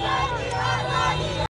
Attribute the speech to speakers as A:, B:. A: Bye.